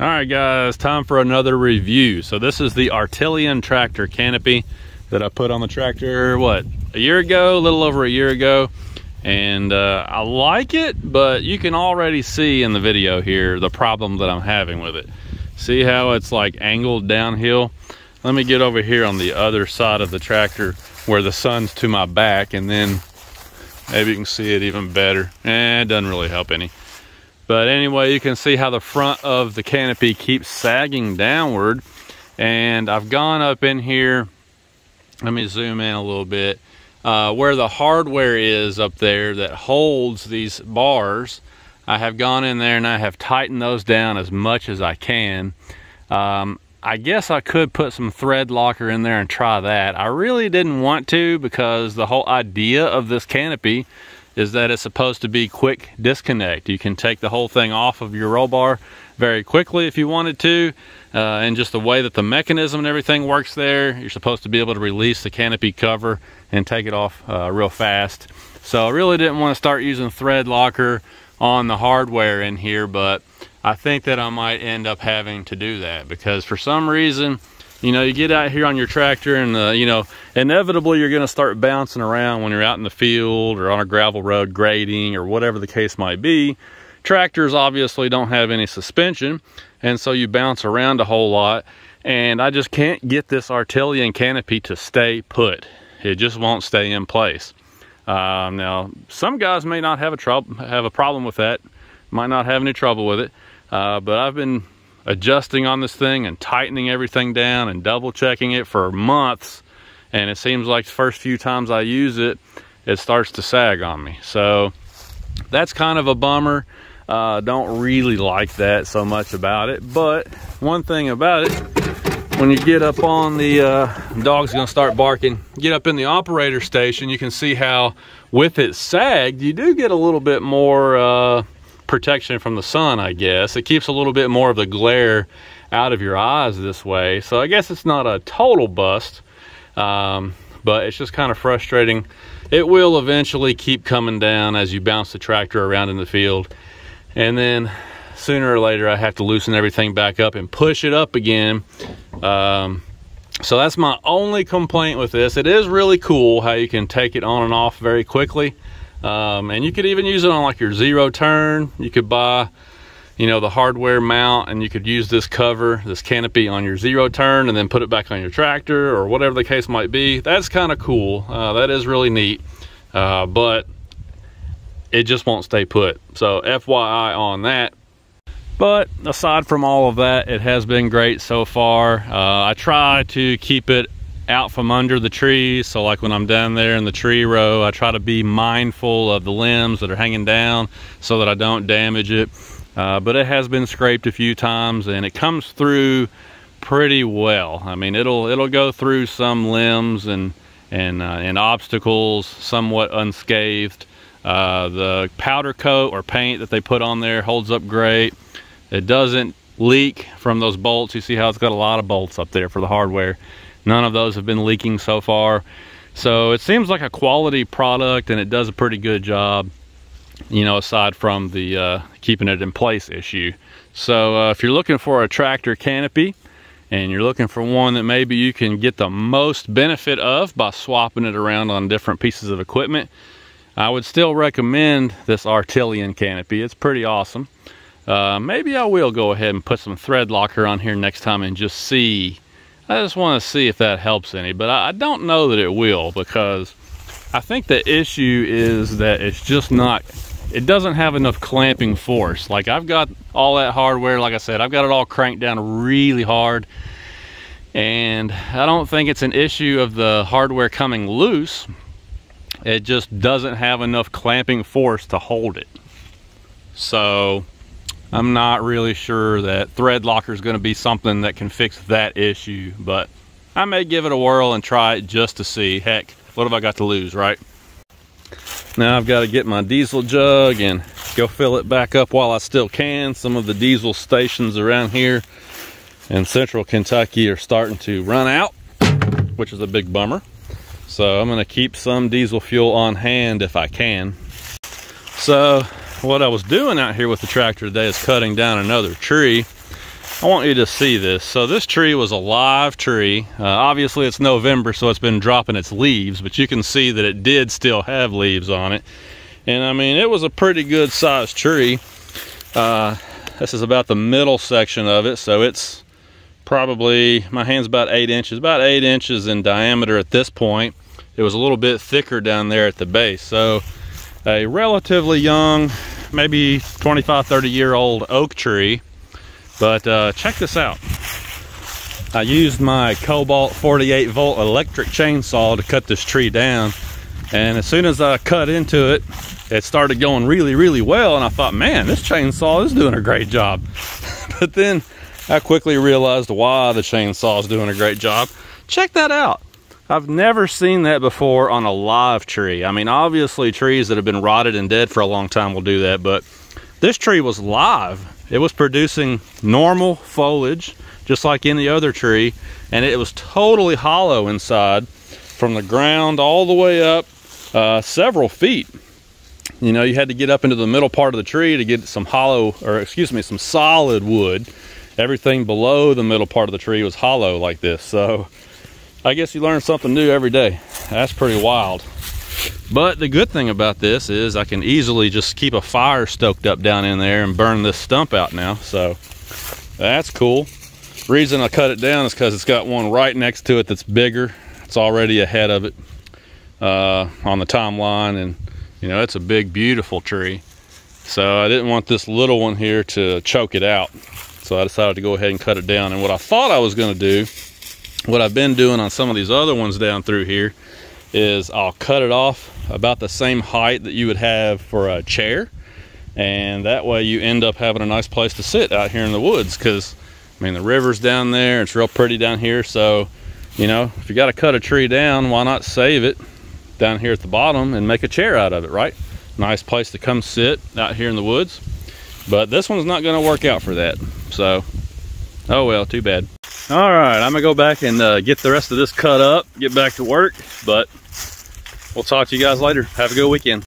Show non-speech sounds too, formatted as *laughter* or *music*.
All right, guys, time for another review. So this is the Artillian tractor canopy that I put on the tractor, what, a year ago, a little over a year ago. And uh, I like it, but you can already see in the video here the problem that I'm having with it. See how it's like angled downhill? Let me get over here on the other side of the tractor where the sun's to my back and then maybe you can see it even better. Eh, it doesn't really help any. But anyway, you can see how the front of the canopy keeps sagging downward. And I've gone up in here, let me zoom in a little bit, uh, where the hardware is up there that holds these bars. I have gone in there and I have tightened those down as much as I can. Um, I guess I could put some thread locker in there and try that. I really didn't want to because the whole idea of this canopy is that it's supposed to be quick disconnect. You can take the whole thing off of your roll bar very quickly if you wanted to. Uh, and just the way that the mechanism and everything works there, you're supposed to be able to release the canopy cover and take it off uh, real fast. So I really didn't want to start using thread locker on the hardware in here, but I think that I might end up having to do that because for some reason, you know, you get out here on your tractor and, uh, you know, inevitably you're going to start bouncing around when you're out in the field or on a gravel road grading or whatever the case might be. Tractors obviously don't have any suspension, and so you bounce around a whole lot. And I just can't get this Artillian canopy to stay put. It just won't stay in place. Um, now, some guys may not have a have a problem with that, might not have any trouble with it, uh, but I've been adjusting on this thing and tightening everything down and double checking it for months. And it seems like the first few times I use it, it starts to sag on me. So that's kind of a bummer. Uh, don't really like that so much about it. But one thing about it, when you get up on the uh, dog's gonna start barking, get up in the operator station, you can see how with it sagged, you do get a little bit more uh, protection from the sun, I guess. It keeps a little bit more of the glare out of your eyes this way. So I guess it's not a total bust, um, but it's just kind of frustrating. It will eventually keep coming down as you bounce the tractor around in the field. And then sooner or later, I have to loosen everything back up and push it up again. Um, so that's my only complaint with this. It is really cool how you can take it on and off very quickly. Um, and you could even use it on like your zero turn. You could buy, you know, the hardware mount and you could use this cover, this canopy on your zero turn and then put it back on your tractor or whatever the case might be. That's kind of cool. Uh, that is really neat. Uh, but it just won't stay put. So FYI on that. But aside from all of that, it has been great so far. Uh, I try to keep it out from under the trees. So like when I'm down there in the tree row, I try to be mindful of the limbs that are hanging down so that I don't damage it. Uh, but it has been scraped a few times and it comes through pretty well. I mean, it'll it'll go through some limbs and and uh, and obstacles somewhat unscathed. Uh, the powder coat or paint that they put on there holds up great. It doesn't leak from those bolts. You see how it's got a lot of bolts up there for the hardware. None of those have been leaking so far. So it seems like a quality product and it does a pretty good job, you know, aside from the uh, keeping it in place issue. So uh, if you're looking for a tractor canopy and you're looking for one that maybe you can get the most benefit of by swapping it around on different pieces of equipment, I would still recommend this Artillian canopy. It's pretty awesome. Uh, maybe I will go ahead and put some thread locker on here next time and just see I just want to see if that helps any, but I, don't know that it will because I think the issue is that it's just not, it doesn't have enough clamping force. Like I've got all that hardware, like I said, I've got it all cranked down really hard. And I don't think it's an issue of the hardware coming loose. It just doesn't have enough clamping force to hold it. So I'm not really sure that thread locker is going to be something that can fix that issue, but I may give it a whirl and try it just to see. Heck, what have I got to lose, right? Now I've got to get my diesel jug and go fill it back up while I still can. Some of the diesel stations around here in central Kentucky are starting to run out, which is a big bummer. So I'm going to keep some diesel fuel on hand if I can. So what I was doing out here with the tractor today is cutting down another tree. I want you to see this. So this tree was a live tree. Uh, obviously it's November, so it's been dropping its leaves, but you can see that it did still have leaves on it. And I mean, it was a pretty good sized tree. Uh, this is about the middle section of it, so it's probably, my hand's about eight inches, about eight inches in diameter at this point. It was a little bit thicker down there at the base. So a relatively young, maybe 25, 30 year old oak tree but uh, check this out. I used my Kobalt 48 volt electric chainsaw to cut this tree down. And as soon as I cut into it, it started going really, really well. And I thought, man, this chainsaw is doing a great job. *laughs* but then I quickly realized why the chainsaw is doing a great job. Check that out. I've never seen that before on a live tree. I mean, obviously trees that have been rotted and dead for a long time will do that, but this tree was live it was producing normal foliage, just like any other tree, and it was totally hollow inside from the ground all the way up uh, several feet. You know, you had to get up into the middle part of the tree to get some hollow, or excuse me, some solid wood. Everything below the middle part of the tree was hollow like this. So I guess you learn something new every day. That's pretty wild. But the good thing about this is I can easily just keep a fire stoked up down in there and burn this stump out now. So that's cool. Reason I cut it down is because it's got one right next to it that's bigger. It's already ahead of it uh, on the timeline and you know, it's a big, beautiful tree. So I didn't want this little one here to choke it out. So I decided to go ahead and cut it down. And what I thought I was gonna do, what I've been doing on some of these other ones down through here, is I'll cut it off about the same height that you would have for a chair. And that way you end up having a nice place to sit out here in the woods because I mean the river's down there it's real pretty down here. So you know if you got to cut a tree down why not save it down here at the bottom and make a chair out of it right? Nice place to come sit out here in the woods. But this one's not going to work out for that. So oh well too bad all right i'm gonna go back and uh, get the rest of this cut up get back to work but We'll talk to you guys later. Have a good weekend.